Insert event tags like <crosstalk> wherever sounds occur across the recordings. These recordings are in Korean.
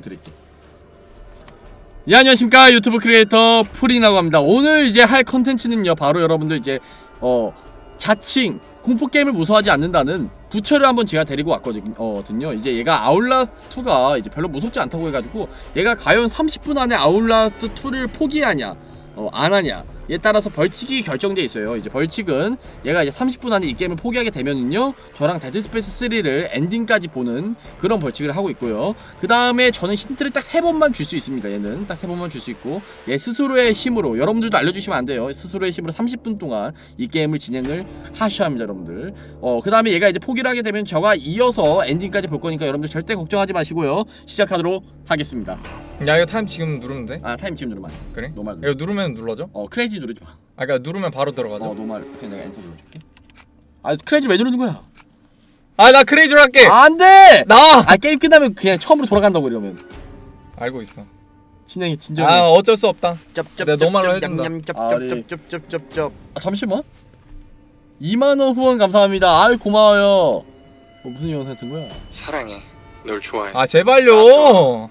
드릴게. 예 안녕하십니까 유튜브 크리에이터 프리라고 합니다. 오늘 이제 할 컨텐츠는요 바로 여러분들 이제 어 자칭 공포 게임을 무서워하지 않는다는 부처를 한번 제가 데리고 왔거든요. 이제 얘가 아울라스트 2가 이제 별로 무섭지 않다고 해가지고 얘가 과연 30분 안에 아울라스트 2를 포기하냐 어, 안 하냐 에 따라서 벌칙이 결정돼 있어요. 이제 벌칙은 얘가 이제 30분 안에 이 게임을 포기하게 되면은요 저랑 데드스페이스 3를 엔딩까지 보는 그런 벌칙을 하고 있고요. 그 다음에 저는 힌트를 딱 세 번만 줄 수 있습니다. 얘는 딱 세 번만 줄 수 있고 얘 스스로의 힘으로 여러분들도 알려주시면 안 돼요. 스스로의 힘으로 30분 동안 이 게임을 진행을 하셔야 합니다, 여러분들. 어그 다음에 얘가 이제 포기를 하게 되면 저가 이어서 엔딩까지 볼 거니까 여러분들 절대 걱정하지 마시고요. 시작하도록 하겠습니다. 야 이거 타임 지금 누르면 돼? 아 타임 지금 누르면 안 돼. 그래? normal. 이거 누르면 눌러져? 어 crazy 누르지 마. 아 그니까 누르면 바로 들어가죠? 어 normal 그냥 내가 엔터 눌러줄게 아 crazy 왜 누르는 거야 아 나 crazy로 할게! 안 돼 나와! 아 게임 끝나면 그냥 처음으로 돌아간다고 이러면 알고 있어 진행이 진정해 아 어쩔 수 없다 쩝쩝 내가 normal로 해준다. 쩝쩝쩝쩝쩝쩝 아 잠시만 2만 원 후원 감사합니다 아이 고마워요 뭐 무슨 영상 같은 거야 사랑해. 널 좋아해. 아 제발요!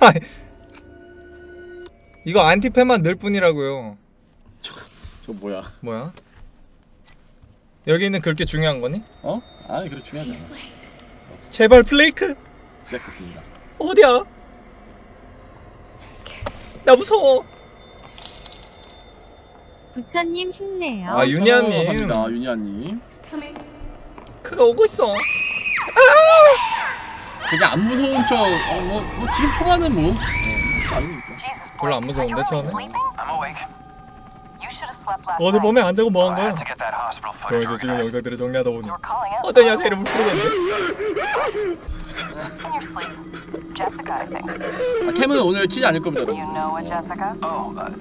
아이. <laughs> 이거 안티팬만 늘 뿐이라고요 저 뭐야 뭐야? 여기는 그렇게 중요한 거니? 어? 아 그래 중요하지 않아 제발 플레이크! 시작했습니다 어디야? 나 무서워 부처님 힘내요. 아, 유니아님. 감사합니다 유니아님 그가 오고 있어 그냥 안 무서운 척 어 뭐 뭐 지금 초반은 뭐 어, 아니니까 별로 안 무서운데 처음에? 어제. 밤에 안 자고 뭐 한 거야? 그래서 지금. 영상들을 정리하다 보니 어떤 야세 이름을 think. 아, 캠은 오늘 치지 않을 겁니다? Oh, uh,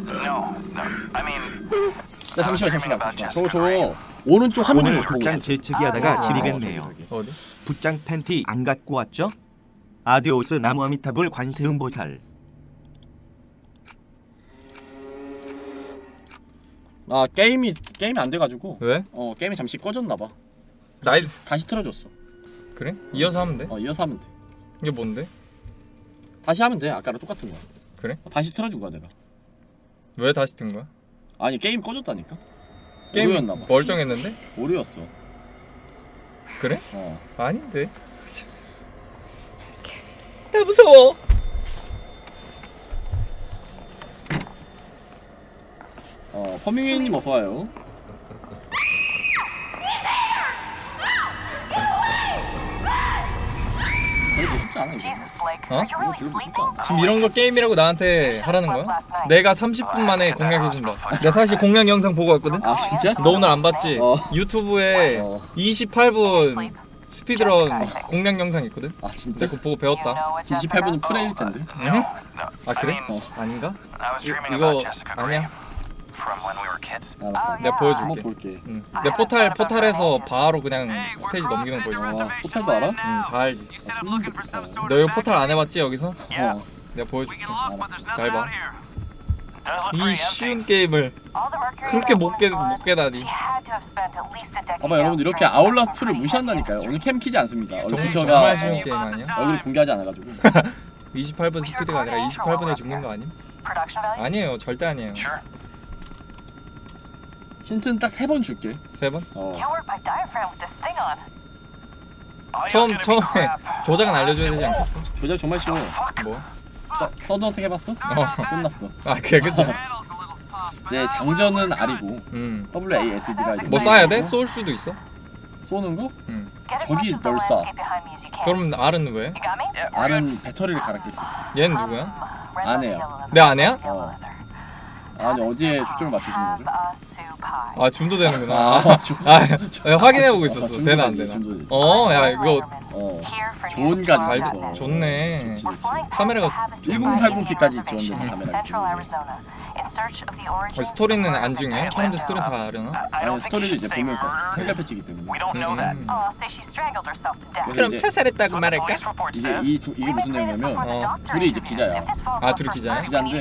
자 잠시만 잠시만 저거 저거 오른쪽 화면 좀 오늘 보고 복장 재채기 하다가 아, 지리겠네요. 저기, 저기. 어디? 붓장 팬티 안 갖고 왔죠? adiós 나무 아미타불 관세음보살. 아 게임이 게임이 안 돼가지고 왜? 어 게임이 잠시 꺼졌나봐 내가 다시 틀어줬어 그래? 이어서 하면 돼? 어 이어서 하면 돼 이게 뭔데? 다시 하면 돼 아까랑 똑같은 거야 그래? 어, 다시 틀어준 거야 내가 왜 다시 튼 거야? 아니 게임 꺼졌다니까 게임 오류였나봐 멀쩡했는데? 오류였어 그래? 어 아닌데 <laughs> 나 무서워 어, 어서 와요 you really sleeping? 지금 이런 거 게임이라고 나한테 하라는 거야? 내가 30분 만에 공략해준다 내가 사실 공략 영상 보고 왔거든? 아 진짜? 너 오늘 안 봤지? 어. 유튜브에 어. 28분 스피드런 공략 영상 있거든? 아 진짜? 그거 보고 배웠다 know a Jessica? 28분은 프레일 텐데 응? 아 그래? Mean, 아닌가? Dreaming 이거 아니야 알았어 내가 한번 보여줄게. 볼게. 응. 내 포탈 포탈에서 바로 그냥 스테이지 넘기는 거 보여줄게 와 포탈도 알아? 응, 다 알지. 아, 돋겠다 너 이거 포탈 안 해봤지 여기서? 어 내가 보여줄게. 알았어 잘 봐. 이 쉬운. 게임을 그렇게 못 깨- 못 깨다니. 봐봐 여러분들 이렇게 아울라스트를 무시한다니까요. 오늘 cam 키지 않습니다. 얼굴 정, 부처가 정말 쉬운 게임 아니야? 얼굴을 공개하지 않아가지고. <laughs> 28분 스피드가 아니라 28분에 죽는 거 아님? 아니에요. 절대 아니에요. 힌트는 딱 세 번 줄게 세 번? 어 처음 처음에. 조작은 알려줘야 되지 않겠어? 조작 정말 쉬워 뭐? 서- 서드 어떻게 해봤어? 어. 끝났어 아 그래 그쵸? 이제 장전은 R이고 음. WASD라 이제 뭐 쏴야 돼? 쏠 수도 있어? 쏘는 거? 음. 저기 널 쏴. 그럼 R은 왜? R은 배터리를 갈아 낄수 있어 얘는 누구야? Yellow 내 아내야? leather. 아니 어디에 초점을 맞추시는 거죠? 아 줌도 되는구나 아, 아, 줌. 아, 확인해 보고 아, 있었어 줌도 되나 안 되나. 어 야 이거 어 Here for 좋은 news 가지고 tomorrow 있어. 좋네 좋지 past 카메라가 the Havasu by 1080p까지 Indian 지원되는 Reservation in 카메라 Central 있거든요. Arizona, in search of the 어, 스토리는 of 안 the 중요해? 사람들 스토리 다? I 아니 스토리를 이제 보면서. 텔레패치기 때문에 We don't know that. 음. Oh, say she strangled herself to death. 그래서 그럼 the 말할까? 이제. 이 두, 이게 무슨 내용이냐면 어, 둘이 이제 기자야. 아, 둘이 기자야? 기자인데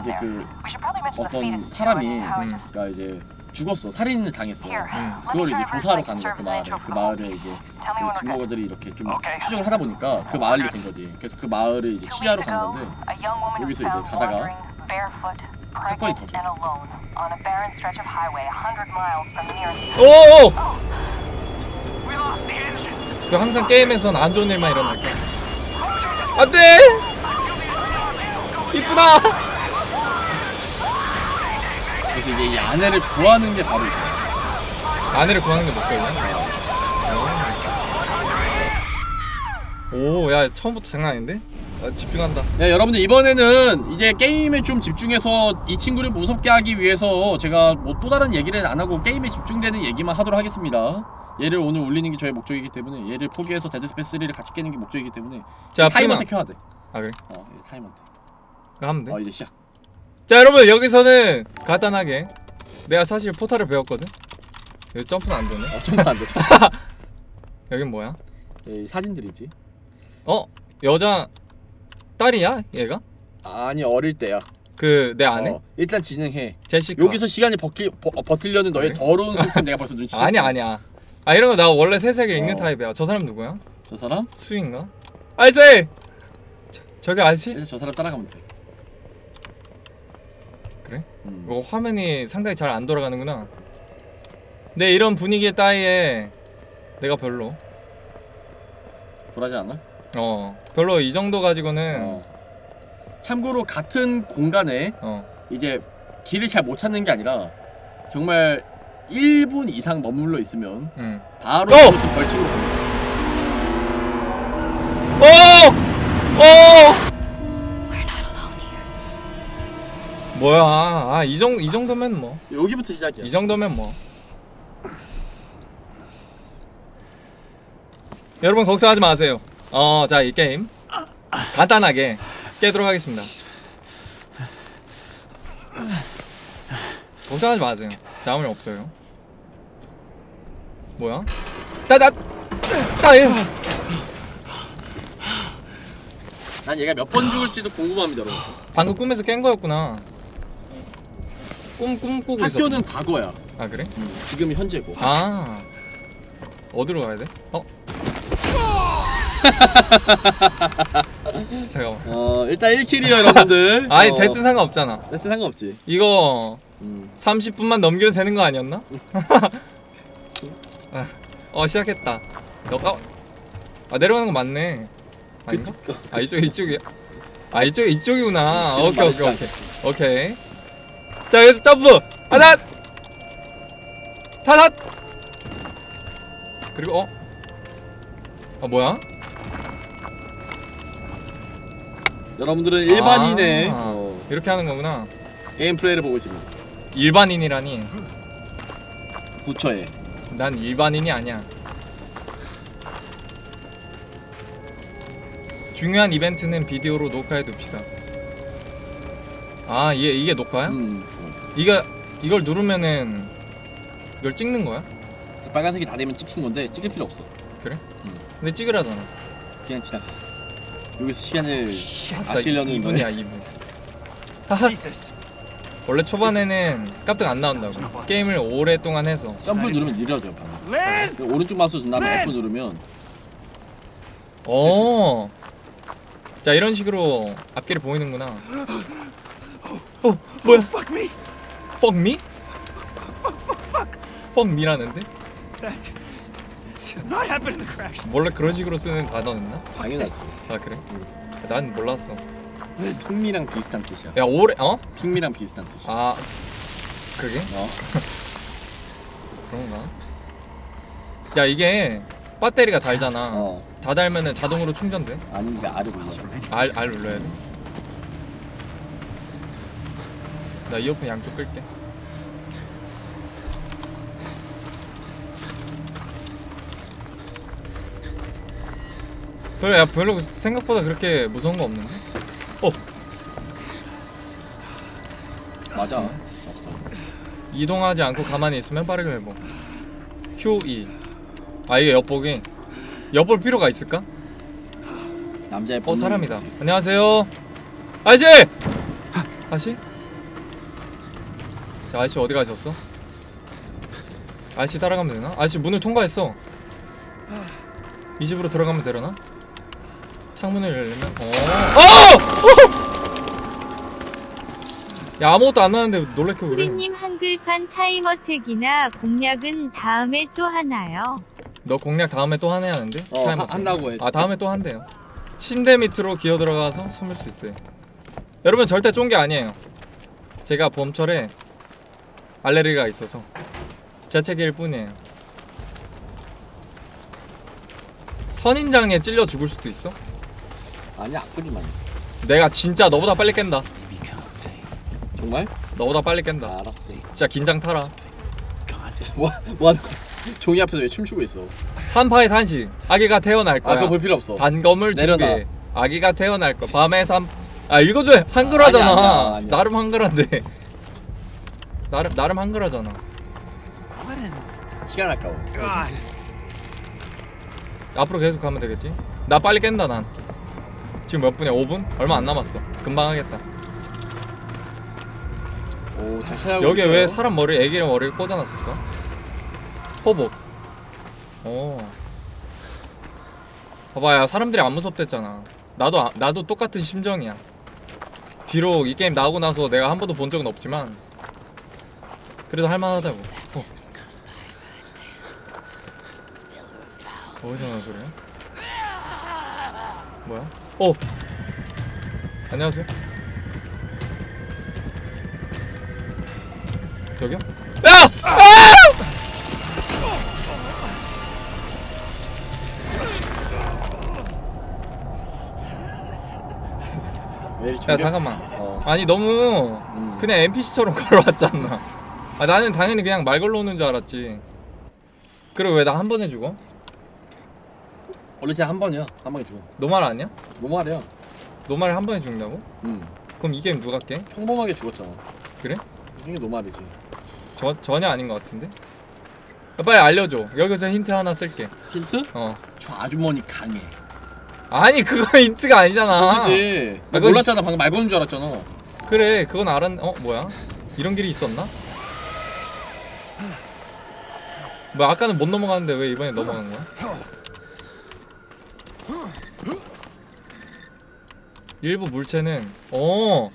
이제 그그 어떤 사람이 음. 그러니까 이제 죽었어. 살인을 당했어. 음. 그걸 이제 조사하러 가는 거야. 그 마을에. 그 마을에 이제 그. 증거들이 이렇게 좀. 추적을 하다 보니까 그 마을이 된 거지. 그래서 그 마을을 이제 취재하러 간 건데 여기서 이제 가다가 사건이 pregnant 터져. and alone on a barren stretch of highway 100 miles from the nearest 오! We lost the engine. 그 항상 게임에선 안 좋은 일만 일어날 거야. 안돼! 이쁘다! 그래서 이제 이 아내를 구하는 게 바로 이거야. 아내를 구하는 게 목표야. 오, 야 처음부터 장난 아닌데? 나 집중한다. 네, 여러분들 이번에는 이제 게임에 좀 집중해서 이 친구를 무섭게 하기 위해서 제가 뭐 또 다른 얘기를 안 하고 게임에 집중되는 얘기만 하도록 하겠습니다. 얘를 오늘 울리는 게 저의 목적이기 때문에 얘를 포기해서 데드스페이스 3를 같이 깨는 게 목적이기 때문에 자, 타이머한테. 켜야 돼. 아 그래? 어, 예, 타이머한테. 그거 하면 돼. 어, 이제 시작. 자 여러분 여기서는 간단하게 내가 사실 포탈을 배웠거든. 여기 점프는 안 되네. 어, 정말 안 돼. <laughs> 여긴 뭐야? 예, 이 사진들이지. 어 여자 딸이야 얘가? 아니 어릴 때야. 그 내 아내? 어, 일단 진행해. 제시카. 여기서 시간이 버티, 버, 버틸려는 너의 그래? 더러운 속셈 <laughs> 내가 벌써 눈치챘어. 아니야 아니야. 아 이런 거 나 원래 세세계 읽는 어. 타입이야. 저 사람 누구야? 저 사람? 수인가? 아이씨! 저, 저기 아저씨? 이제 저 사람 따라가면 돼. 그래? 음. 이거 화면이 상당히 잘 안 돌아가는구나. 근데 이런 분위기의 따위에 내가 별로 불하지 않아? 어 별로 이 정도 가지고는 어. 참고로 같은 공간에 어, 이제 길을 잘 못 찾는 게 아니라 정말 1분 이상 머물러 있으면 응. 바로 어! 벌칙으로 갑니다. 오! 오! 뭐야? 아, 이 정도 이 정도면 뭐. 여기부터 시작이야. 이 정도면 뭐. 여러분 걱정하지 마세요. 어, 자, 이 게임 간단하게 깨도록 하겠습니다. 걱정하지 마세요. 자문이 없어요. 뭐야? 따다 따예. 난 얘가 몇 번 죽을지도 궁금합니다, 여러분. 방금 꿈에서 깬 거였구나. 꿈 꿈꾸고. 학교는 과거야. 아 그래? 음, 지금이 현재고. 아 어디로 가야 돼? 어? <laughs> 잠깐만. 어, 일단 1킬이요, 여러분들. <laughs> 아니 어, 데스 상관없잖아. 데스 상관없지. 이거 음. 30분만 넘겨도 되는 거 아니었나? <laughs> 아, 어 시작했다. 너가 아 내려가는 거 맞네. 아닌가? 그, 아 이쪽 이쪽이야. 아 이쪽 이쪽이구나. 오케이 오케이 오케이 오케이. 자 여기서 점프 하나 다섯 그리고 어? 아 뭐야? 여러분들은 일반인의 아, 어, 이렇게 하는 거구나. 게임 플레이를 보고 있습니다. 일반인이라니. 부처에. 난 일반인이 아니야. 중요한 이벤트는 비디오로 녹화해 둡시다. 아, 이게 이게 녹화야? 음. 이거 이걸 누르면은 이걸 찍는 거야? 그 빨간색이 다 되면 찍힌 건데 찍을 필요 없어. 그래? 음. 근데 찍으라잖아. 그냥 지나가. 여기서 시간을 아끼려는 2분이야, 2분. 하하. Jesus. 원래 초반에는 깜짝 안 나온다고. 게임을 오랫동안 해서. 점프 누르면 느려져 방금. 오른쪽 마우스 준 다음에 F 누르면 어. 자, 이런 식으로 앞길을 보이는구나. 어, 뭐야? Fuck me. Fuck me? Fuck me라는데? 원래 그런 식으로 쓰는 단어였나? 당연하지. 아 그래? 난 몰랐어. 핑미랑 비슷한 뜻이야. 야 오래 어? 핑미랑 비슷한 뜻이야. 아 그게 어? <laughs> 그런가? 야 이게 배터리가 달잖아. 어. 다 달면은 자동으로 충전돼. 아닌데 알을 몰라. R R 눌러야 돼. 나 이어폰 양쪽 끌게. 그래 야 별로 생각보다 그렇게 무서운 거 없는데? 어 맞아. 없어. 이동하지 않고 가만히 있으면 빠르게 회복. Q2. 아 이게 엿보기. 엿볼 필요가 있을까? 남자의 어 사람이다. 안녕하세요. 아저씨. 아저씨? 자 아저씨 어디 가셨어? 아저씨 따라가면 되나? 아저씨 문을 통과했어 이 집으로 들어가면 되려나? 창문을 열려면 어! 어! 야 아무것도 안 나는데 놀래켜 그래 푸린님 한글판 time attack이나 공략은 다음에 또 하나요? 너 공략 다음에 또 하네 하는데? 어 하-. 한다고 해 아 다음에 또 한대요 침대 밑으로 기어 들어가서 숨을 수 있대 여러분 절대 쫀 게 아니에요 제가 봄철에 알레르기가 있어서 재채기일 뿐이에요 선인장에 찔려 죽을 수도 있어 아니 아프지만 내가 진짜 너보다 빨리 깬다. 정말? 너보다 빨리 깬다. 알았어. 진짜 긴장 타라. <laughs> 뭐, 뭐? 종이 앞에서 왜 춤추고 있어? 산파의 탄식. 아기가 태어날 거야 아 그거 볼 필요 없어. 단검을 내려놔. 준비해. 아기가 태어날 거. 밤에 삼... 아 읽어줘 한글화잖아. 아니야, 아니야, 아니야. 나름 한글화인데. 나름 나름 한글화잖아. 시간 아까워. God? 앞으로 계속 가면 되겠지? 나 빨리 깬다 난 지금 몇 분이야 5분? 얼마 안 남았어 금방 하겠다 오 잘 찾아오고 여기에 있어요. 왜 사람 머리 애기 머리를 꽂아놨을까? 호복 어 봐봐야 사람들이 안 무섭댔잖아 나도 아- 나도 똑같은 심정이야 비록 이 게임 나오고 나서 내가 한 번도 본 적은 없지만 그래도 할만하다고 어. 어디서 나는 소리야? 뭐야? 어! 안녕하세요 저기요? 야! 아! 야? 잠깐만 어. 아니 너무 음. 그냥 NPC처럼 <laughs> 걸어왔잖아 아 나는 당연히 그냥 말 걸러오는 줄 알았지 그리고 왜 나 한 번에 죽어? 원래 진짜 한 번이야 한 번에 죽어 노말 아니야? 뭐 말이야 노말에 한 번에 죽는다고? 음 그럼 이 게임 누가 깨? 평범하게 죽었잖아 그래? 이게 노말이지 저, 전혀 아닌 것 같은데? 야, 빨리 알려줘 여기서 힌트 하나 쓸게 힌트? 어 저 아주머니 강해 아니 그거 <laughs> 힌트가 아니잖아 힌트지 나 그건- 몰랐잖아 방금 말 거는 줄 알았잖아 그래 그건 알았.. 어 뭐야? 이런 길이 있었나? 뭐 아까는 못 넘어가는데 왜 이번에 넘어간 거야? 일부 물체는 어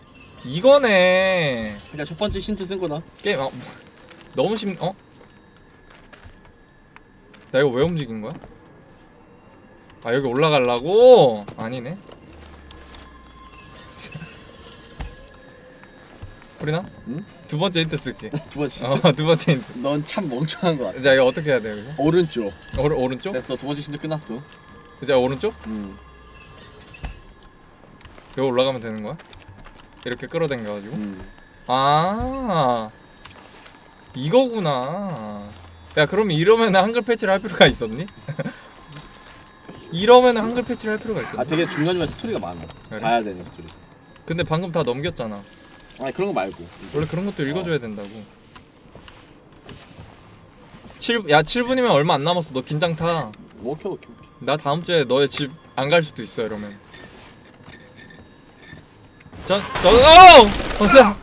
이거네 그냥 첫 번째 힌트 쓴 거다 게임 아, 너무 심.. 어? 나 이거 왜 움직인 거야? 아 여기 올라가려고? 아니네 <laughs> 우리나? 응? 두 번째 힌트 쓸게 <laughs> 두 번째 힌트 어두 번째 힌트 넌 참 멍청한 거 같아 자 이거 어떻게 해야 돼 여기서? 오른쪽 오른, 오른쪽? 됐어 두 번째 힌트 끝났어 이제 오른쪽? 음 여기 올라가면 되는 거야? 이렇게 끌어당겨가지고? 음. 아 이거구나. 야 그러면 이러면 한글 패치를 할 필요가 있었니? <laughs> 이러면 한글 패치를 할 필요가 있었니? 아 되게 중간중간 스토리가 많아. 그래? 봐야 되는 스토리. 근데 방금 다 넘겼잖아. 아니 그런 거 말고. 원래 그런 것도 읽어줘야 된다고. 7, 야 7분이면 얼마 안 남았어. 너 긴장 타나 오케이 오케이 오케이 다음 주에 너의 집 안 갈 수도 있어 이러면 전.. 저.. 어! 어서!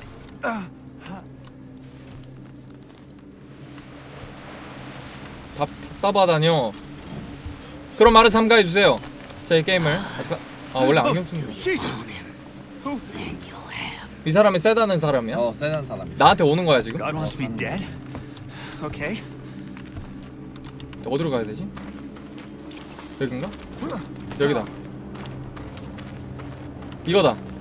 답, 답답하다뇨 그럼 말을 삼가해주세요 제 게임을 아, 잠깐. 아 원래 안경 쓰는? 이 사람이 세다는 사람이야? 어 세단 사람 나한테 오는 거야 지금? Okay. 어디로 가야 되지? 여긴가? 여기다 이거다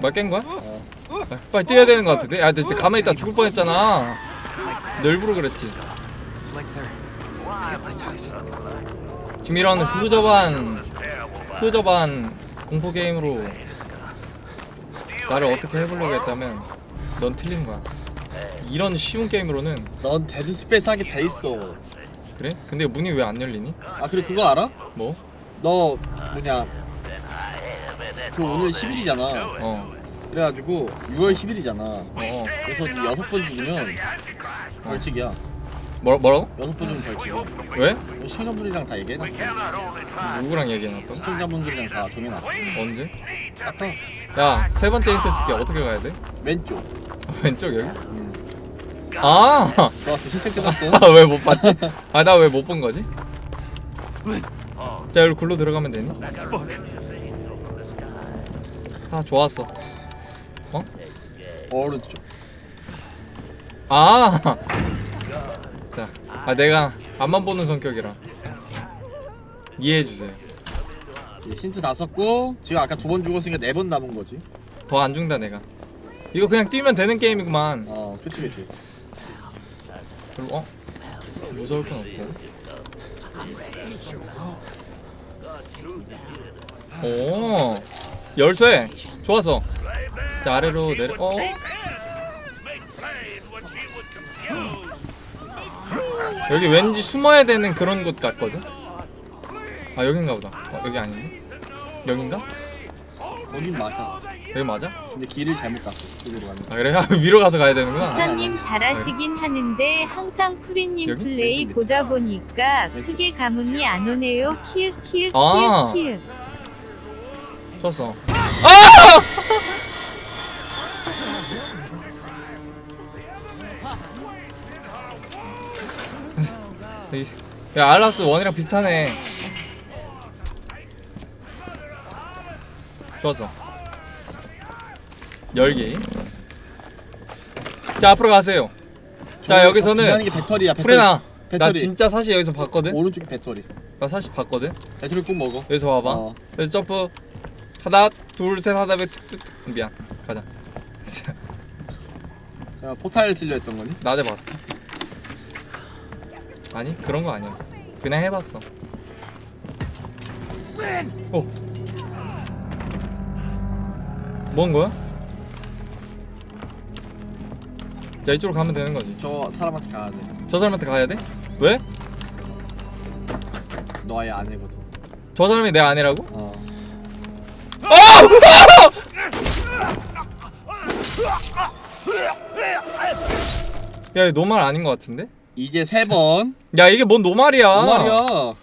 몇깬 거야? 아, 빨리 뛰어야 되는 거 같은데? 야, 너 진짜 가만히 있다 죽을 뻔했잖아. 너 일부러 그랬지. 지금 이런 허접한, 허접한 공포 게임으로 나를 어떻게 해보려고 했다면 넌 틀린 거야. 이런 쉬운 게임으로는 넌 데드 스페이스 하게 돼 있어 그래? 근데 문이 왜 안 열리니? 아 그리고 그거 알아? 뭐? 너 뭐냐 그 오늘 10일이잖아 어. 그래가지고 6월 10일이잖아 어. 그래서 여섯 번 죽으면 벌칙이야 뭐 뭐라고? 여섯 번 죽으면 벌칙이야 왜? 뭐 시청자분들이랑 다 얘기해놨어 누구랑 얘기해놨던? 시청자분들이랑 다 정해놨어 언제? 아까 야, 세 번째 힌트 쓸게. 어떻게 가야 돼? 왼쪽 <laughs> 왼쪽 여기? 음. 아! 좋았어 힌트 끝났어 <laughs> 왜못 봤지? 아, 나 왜 못 본 거지? 자, 여기 굴로 들어가면 되니? 아, 좋았어. 어? 오른쪽 아! <laughs> 자, 아, 내가 앞만 보는 성격이라. 이해해주세요. 이제 힌트 다 썼고 지금 아까 두 번 죽었으니까 네 번 남은 거지 더 안 죽다, 내가. 이거 그냥 뛰면 되는 게임이구만. 어 그치 그치 그리고, 어? 무서울 건 없고. 오, 열쇠. 좋았어. 자, 아래로 내려, 어? 여기 왠지 숨어야 되는 그런 곳 같거든? 아, 여긴가 보다. 어, 여기 아닌데? 여긴가? 거긴 맞아 여기 맞아? 근데 길을 잘못 갔어 그대로 가는 아, 그래? 아, <laughs> 위로 가서 가야 되는구나. 부처님 잘하시긴 하는데 항상 프리님 여기? 플레이 보다 보니까 크게 감흥이 안 오네요. 키읔 키읔 아. 키읔 키읔. 쳤어. 아! <laughs> 이- 야 알라스 원이랑 비슷하네. 좋았어. 열기. 자 앞으로 가세요. 자 여기서는 게 배터리야 배터리 프레나. 나 배터리 진짜 사실 여기서 봤거든. 오른쪽에 배터리 나 사실 봤거든. 배터리 꼭 먹어 여기서 봐봐. 어. 여기서 점프 하나 둘셋 하다 왜 툭툭 미안 가자. <laughs> 제가 포탈 쓰려 했던 거니? 낮에 봤어. 아니 그런 거 아니었어. 그냥 해봤어. 오. 뭔 거야? 자 이쪽으로 가면 되는 거지. 저 사람한테 가야 돼저 사람한테 가야 돼? 왜? 너의 아내거든 저 사람이 내 아내라고? 어 야, 이거 노말 아닌 것 같은데? 이제 세 번 <laughs> 야, 이게 뭔 노말이야? 노말이야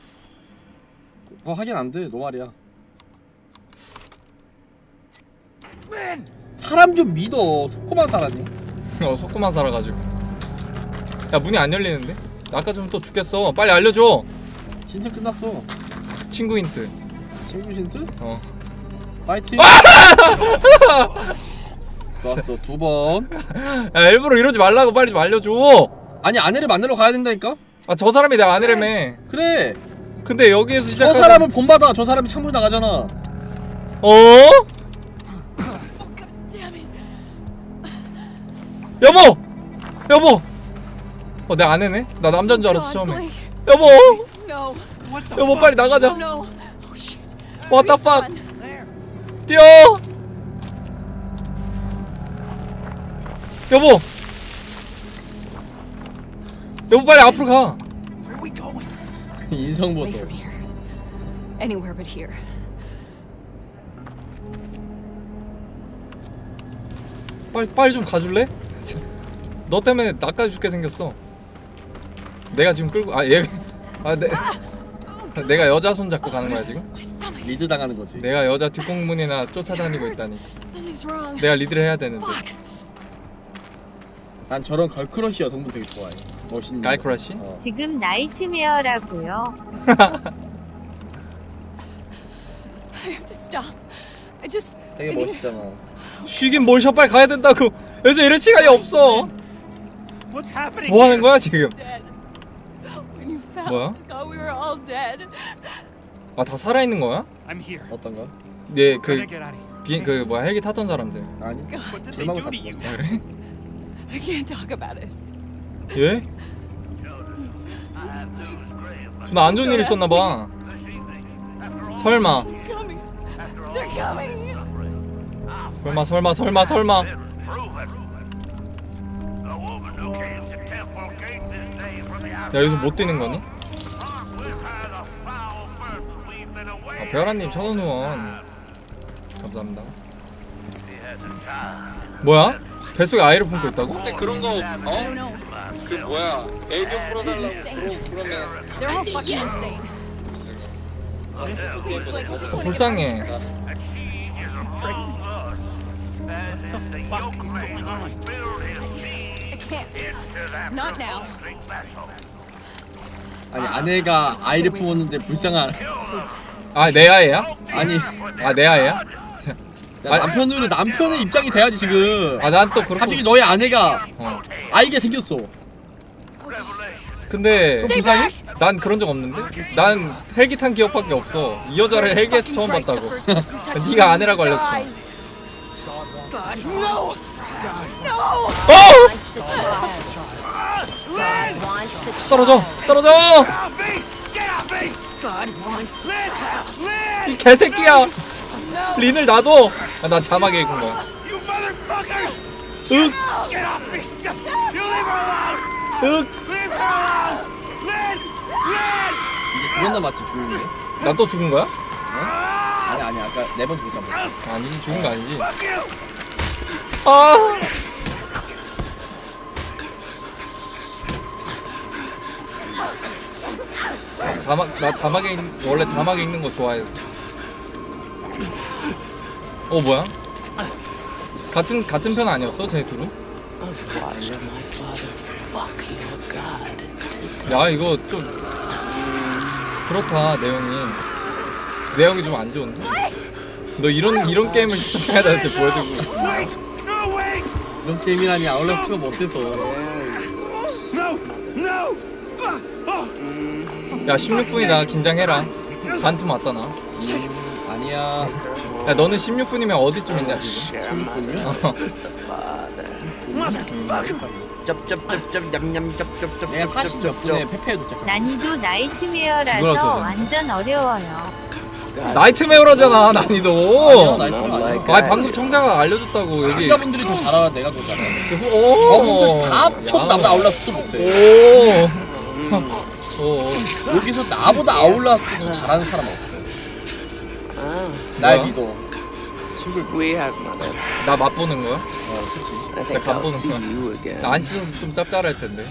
그거 확인 안돼 노말이야 사람 좀 믿어 속고만 살았니? 어, 속고만 살아가지고. 야, 문이 안 열리는데? 나 아까 좀 또 죽겠어. 빨리 알려줘. 진짜 끝났어 친구 힌트. 친구 힌트? 어. 파이팅 <laughs> 좋았어 두 번 야, 일부러 이러지 말라고 빨리 좀 알려줘. 아니 아내를 만나러 가야 된다니까? 아, 저 사람이 내 아내라며. 그래 근데 여기에서 저 시작하는 사람은 본받아 저 사람이 창문 나가잖아 어? 여보! 여보! 어, 내 아내네? 나 남자인 줄 알았어, 처음에. 여보! 여보, 빨리 나가자. Oh. What the fuck? 뛰어! 여보! 여보 빨리 앞으로 가. 인성 보소. Anywhere but here. 빨리 빨리 좀 가줄래? 너 때문에 나까지 죽게 생겼어. 내가 지금 끌고 아 얘. 아 내. 내가 여자 손 잡고 가는 거야 지금? 리드 당하는 거지 내가 여자 뒷공문이나 쫓아다니고 있다니. 내가 리드를 해야 되는데. 난 저런 걸크러쉬 여성분 되게 좋아해 멋있는 걸크러쉬? 어. 지금 nightmare라고요. <laughs> I have to stop. I just. 되게 멋있잖아 쉬긴 뭘 빨리 가야 된다고. 여기서 이럴 시간이 없어. What's happening? 뭐 하는 거야 지금? 뭐야? I thought we were all dead. 아 다 살아 있는 거야? I'm here. 어떤 거? 얘 Gotta 그 get out of here. 비행 그 뭐야 헬기 탔던 사람들. 아니 탔어 you? 아 그래? I can't talk about it. 예? 나 안 좋은 일 있었나 봐. 설마. 설마 설마 설마 설마. 여기서 못 뛰는 거니? 아, 베아라님 천원 후원. 감사합니다. 뭐야? 뱃속에 아이를 품고 있다고? 근데 그런 거 어? 그 뭐야? 애교 풀어달라고 그러면 They're all fucking insane. 아, 진짜 아, 불쌍해. 아니 아내가 아이를 품었는데 불쌍한 아 내 아이야? 아니 아 내 아이야? 야, 아- 남편으로 남편의 입장이 돼야지 지금 아 난 또 그렇고 갑자기 너의 아내가 어. 아이게 생겼어 근데 불쌍해? 난 그런 적 없는데? 난 헬기 탄 기억밖에 없어 이 여자를 헬기에서 처음 봤다고 <laughs> 네가 아내라고! No! 어! 떨어져 떨어져 이 개새끼야 린을 놔둬 아, 난 자막에 읽은 거야! 윽! 윽! 이제 죽었나 맞지 죽은 게난또 죽은 거야? 아니 아니 아까 네 번 죽었잖아 아니지 죽은 거 아니지! 아 자막 나 자막에 있, 원래 자막에 읽는 거 좋아해. 어 뭐야? 같은 같은 편 아니었어 쟤 둘은? 야 이거 좀 그렇다 내용이 내용이 좀 안 좋은데? 너 이런 이런 게임을 보여주고 Wait! No, wait! 이런 게임이라니 아울렛 가 못해서 No! No! Oh. 야 16분이다 긴장해라 반틈 왔다 나. 아니야 야 너는 16분이면 어디쯤 있냐 지금? 16분이면 쩝쩝쩝쩝 냠냠 쩝쩝쩝 내가 40몇 분에 페페에 도착 난이도 나이트메어라서? 완전 어려워요. 나이트메어라잖아 난이도. 아 방금 청자가 알려줬다고 여기. 시청자분들이 더 잘 알아 내가 더 잘해 오. 저분들 다 합쳐도 야. 나보다 아울렛 못해 오. 오. 여기서 나보다 아울렛 잘하는 사람 없어 날 뭐야? 믿어 신불 We have mother. 나 맛보는 거야? 어 그치 I think 간 I'll 보는 see 거야. you again. 나안 씻어서 좀 짭짤할 텐데.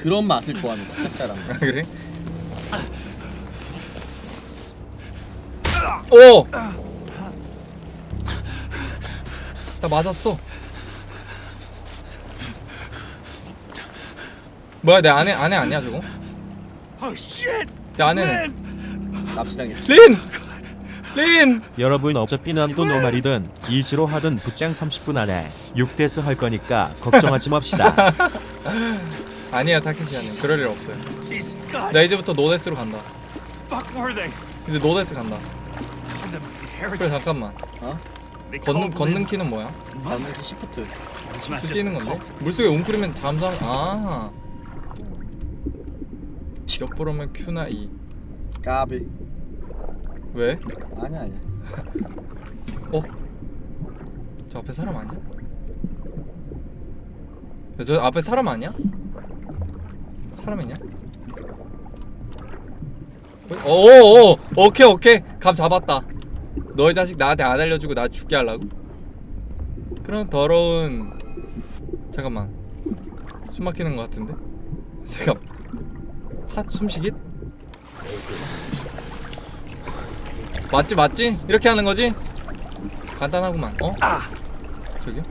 그런 맛을 좋아합니다 짭짤한 거 아, 그래? 오! 나 맞았어. 뭐야 내 아내 아내 아니야 저거? Oh, shit! 내 아내는! 납치당했어 린! 린! 여러분 어차피 난이도 노말이든 이지로 하든 붙장 30분 안에 6대스 할 거니까 걱정하지 맙시다. <laughs> 아니야 타케시 아니 그럴 일 없어요. Jesus God! 나 이제부터 노데스로 간다. fuck were they? 이제 노데스 간다. 그래 heretics. 잠깐만. They 걷는 called 걷는 Lynn 키는 뭐야? 게 시프트 It's not 또 just 뛰는 the 건데? cult. 물속에 웅크리면 잠수함 아 <laughs> 옆보러면 Q나 E 까비 왜? 아니야 아니야 어? 저 앞에 사람 아니야? 야, 저 앞에 사람 아니야? 사람이냐? 오오 오케이 오케이 감 잡았다 너의 자식 나한테 안 알려주고 나 죽게 하려고? 그런 더러운 잠깐만 숨 막히는 것 같은데? <laughs> 잠깐 핫 숨쉬기? 맞지 맞지? 이렇게 하는 거지? 간단하구만 어? 저기요?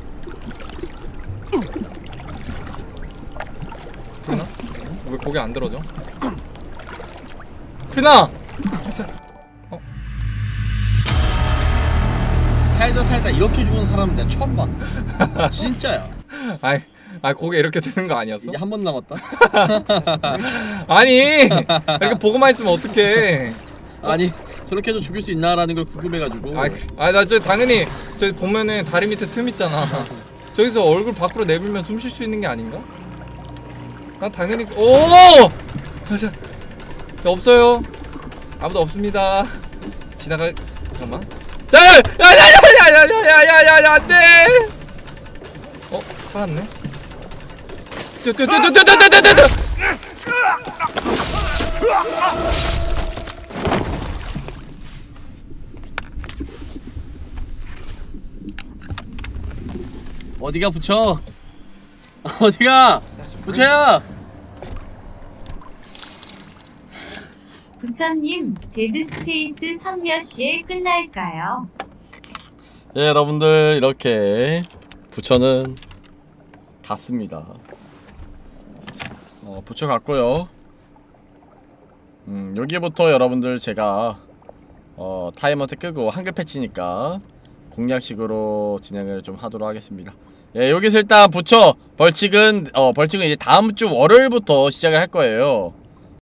크리나? 왜 고개 안 들어져? 크리나! 살다 살다 이렇게 죽은 사람은 내가 처음 봤어 진짜야 <laughs> 아이 아 고개 이렇게 드는 거 아니었어? 이제 한번 남았다 아니 이렇게 보고만 있으면 어떡해 아니 저렇게 해도 죽일 수 있나라는 걸 궁금해가지고 아나 저 당연히 저 보면은 다리 밑에 틈 있잖아 저기서 얼굴 밖으로 내밀면 숨 쉴 수 있는 게 아닌가? 난 당연히 오! 자, 없어요 아무도 없습니다 지나가 잠깐만 야야야야야야야야야야 안돼 어 살았네 뛰어 뛰어 뛰어 뛰어 뛰어 뛰어 뛰어 뛰어 어디가 붙여? <laughs> 어디가? 부채야! 부처님, 데드스페이스 선몇 시에 끝날까요? 예, 여러분들 이렇게 부처는 갔습니다. 어, 부처 갔고요. 음, 여기부터 여러분들 제가 어, 타이머트 끄고 한글 패치니까 공략식으로 진행을 좀 하도록 하겠습니다. 예, 여기서 일단 부처 벌칙은 어 벌칙은 이제 다음 주 월요일부터 시작을 할 거예요.